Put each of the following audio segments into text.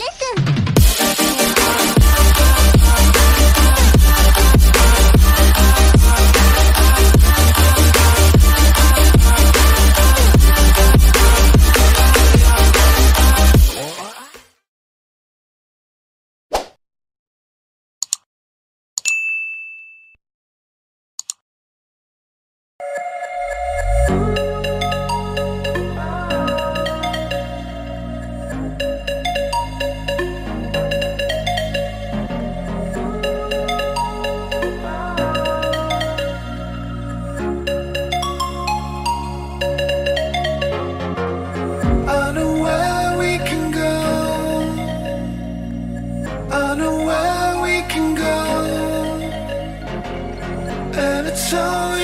Listen. show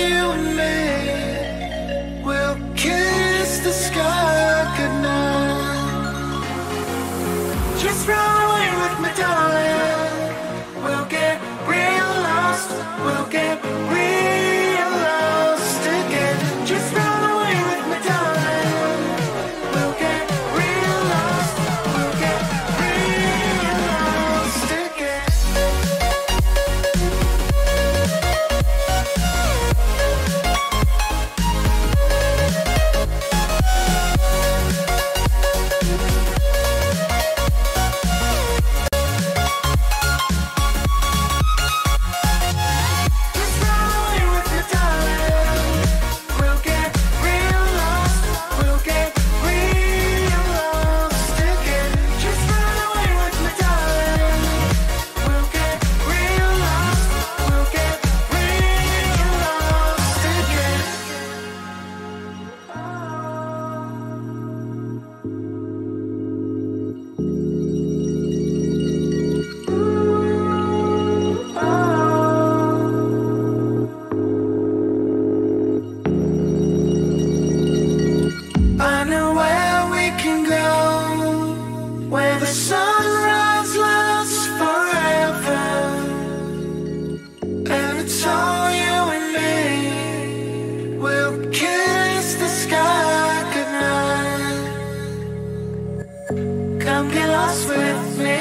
Come get lost with me.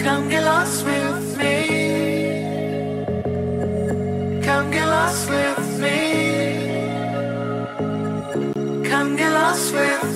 Come get lost with me. Come get lost with me. Come get lost with me.